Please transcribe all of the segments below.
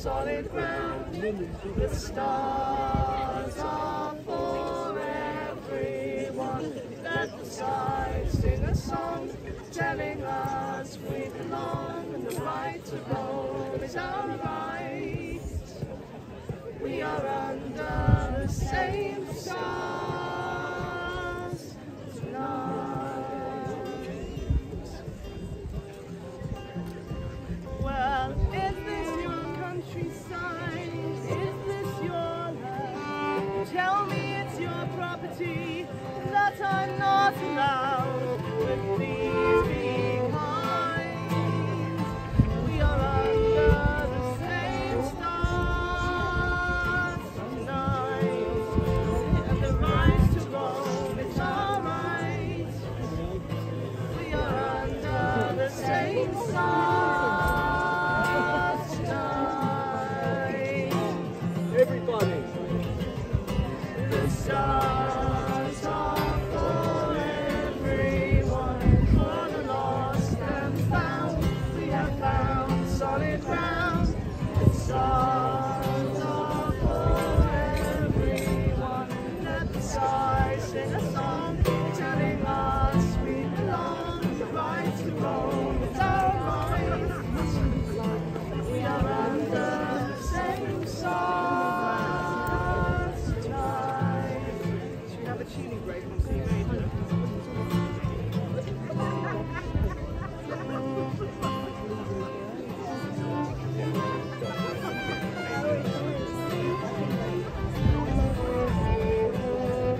solid ground. The stars are for everyone. Let the stars sing a song, telling us we belong. And the right to roam is our right. Not final. With me.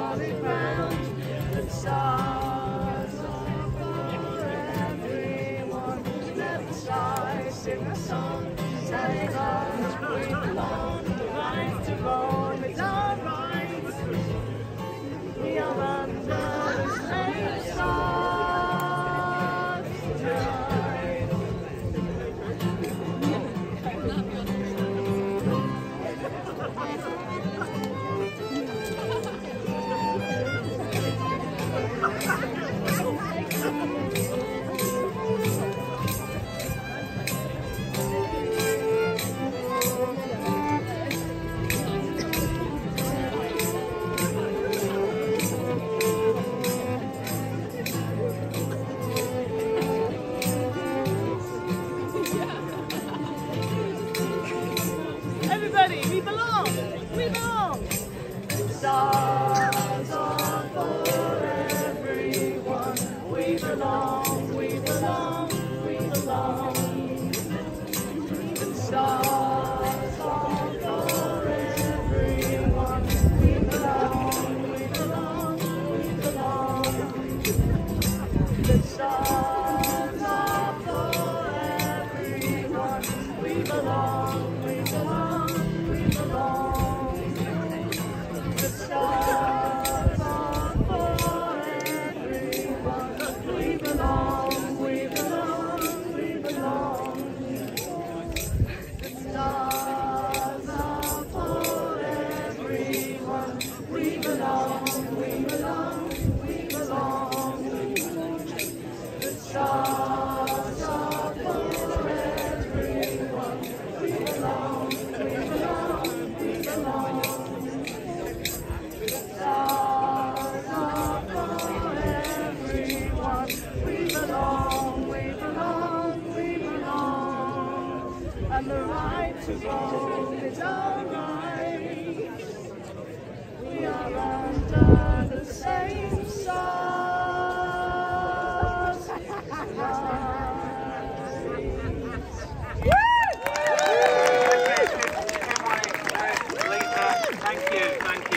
solid ground. It's all and the right to vote is our right. We are under the same